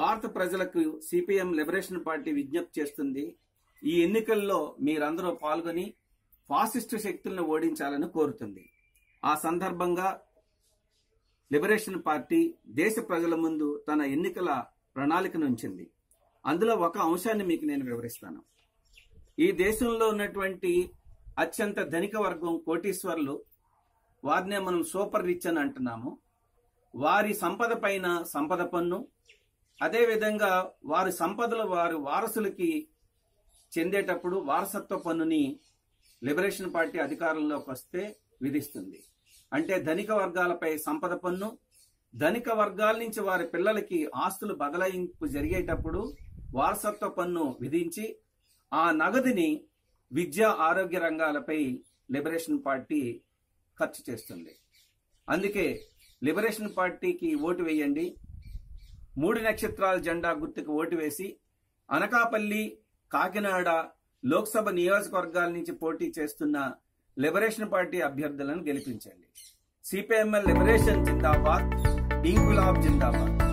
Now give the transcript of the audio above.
భారత ప్రజలకు CPM liberation party విజ్ఞప్తి చేస్తుంది. ఈ ఎన్నికల్లో మీరందరూ పాల్గొని ఫాసిస్టు శక్తులను ఓడించాలని కోరుతుంది. ఆ సందర్భంగా లిబరేషన్ పార్టీ దేశ ప్రజల ముందు తన ఎన్నికల ప్రణాళికను ఉంచింది అందులో ఒక అంశాన్ని మీకు నేను వివరిస్తాను. ఈ దేశంలో ఉన్నటువంటి అత్యంత ధనిక వర్గం కోటీశ్వర్లు వారినే మనం సూపర్ రిచ్ అని అంటున్నాము. వారి సంపద పైన సంపద పన్ను అదేవిధంగా వారి సంపదలు వారి వారసులకి చెందేటప్పుడు వారసత్వ పన్నుని లిబరేషన్ పార్టీ అధికారంలోకి వస్తే విధిస్తుంది. అంటే ధనిక వర్గాలపై సంపద పన్ను ధనిక వర్గాల నుంచి వారి పిల్లలకి ఆస్తులు బదలాయింపు జరిగేటప్పుడు వారసత్వ పన్ను విధించి ఆ నగదుని విద్య ఆరోగ్య రంగాలపై లిబరేషన్ పార్టీ ఖర్చు చేస్తుంది. అందుకే లిబరేషన్ పార్టీకి ఓటు వేయండి. మూడు నక్షత్రాల జెండా గుర్తుకు ఓటు వేసి అనకాపల్లి కాకినాడ లోక్సభ నియోజకవర్గాల నుంచి పోటీ చేస్తున్న లిబరేషన్ పార్టీ అభ్యర్థులను గెలిపించండి. సిపిఎంఎల్ లిబరేషన్ జిందాబాద్ ఇంకులాబ్ జిందాబాద్.